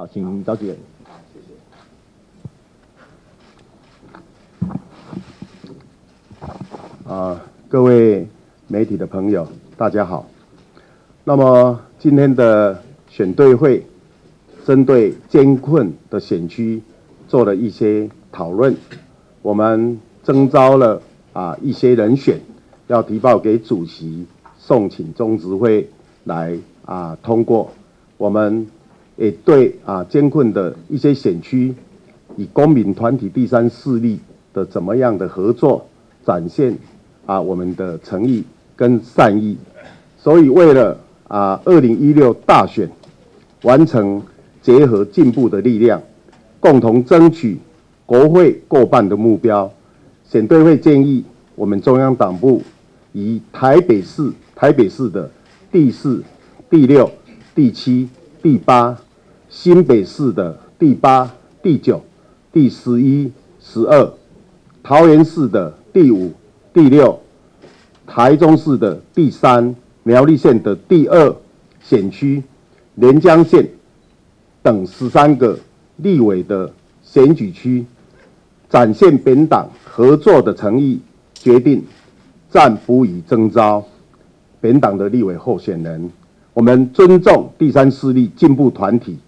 好，请召集人。啊，各位媒体的朋友，大家好。那么今天的选对会针对艰困的选区做了一些讨论，我们征召了啊一些人选，要提报给主席送请中执会来啊通过。我们也对啊艰困的一些选区，以公民团体第三势力的怎么样的合作展现。啊，我们的诚意跟善意，所以为了啊，二零一六大选完成结合进步的力量，共同争取国会过半的目标，选对会建议我们中央党部以台北市台北市的第四、第六、第七、第八，新北市的第八、第九、第十一、十二，桃园市的第五。第六，台中市的第三，苗栗县的第二选区，连江县等十三个立委的选举区，展现本党合作的诚意，决定暂不予征召本党的立委候选人。我们尊重第三势力进步团体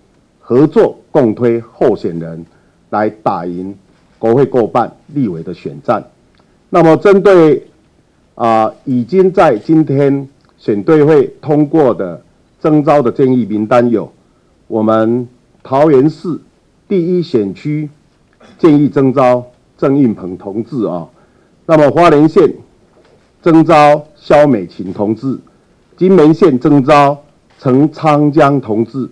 合作共推候选人，来打赢国会过半立委的选战。那么，针对啊已经在今天选对会通过的征召的建议名单有，我们桃园市第一选区建议征召郑运鹏同志啊，那么花莲县征召肖美琴同志，金门县征召陈昌江同志，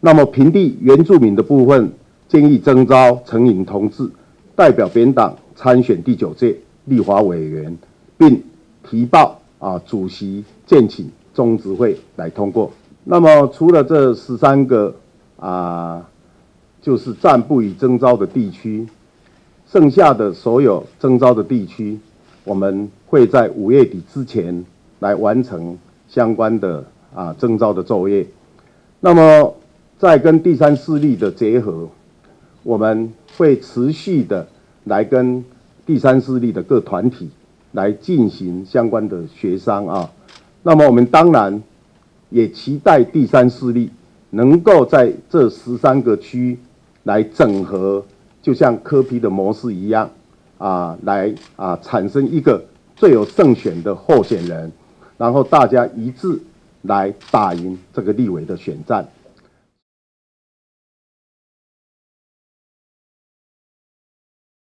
那么平地原住民的部分建议征召陈颖同志，代表本党参选第九届。立法委员，并提报啊，主席建请中执会来通过。那么除了这十三个啊，就是暂不予征召的地区，剩下的所有征召的地区，我们会在五月底之前来完成相关的啊征召的作业。那么再跟第三势力的结合，我们会持续的来跟。第三势力的各团体来进行相关的协商啊，那么我们当然也期待第三势力能够在这十三个区来整合，就像科批的模式一样啊，来啊产生一个最有胜选的候选人，然后大家一致来打赢这个立委的选战。